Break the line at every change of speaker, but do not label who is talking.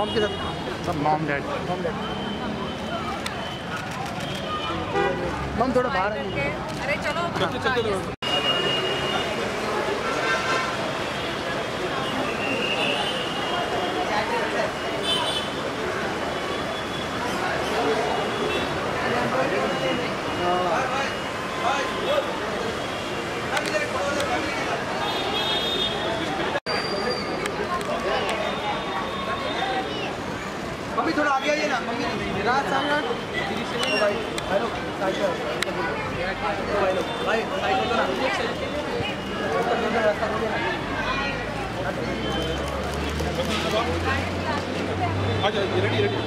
Mom के साथ?
सब mom dad.
Mom dad. Mom थोड़ा बाहर
अरे चलो।
मम्मी थोड़ा आगे आइए ना। मम्मी रात सामने हेलो भाई भाई तो ना
अच्छा रेडी रेडी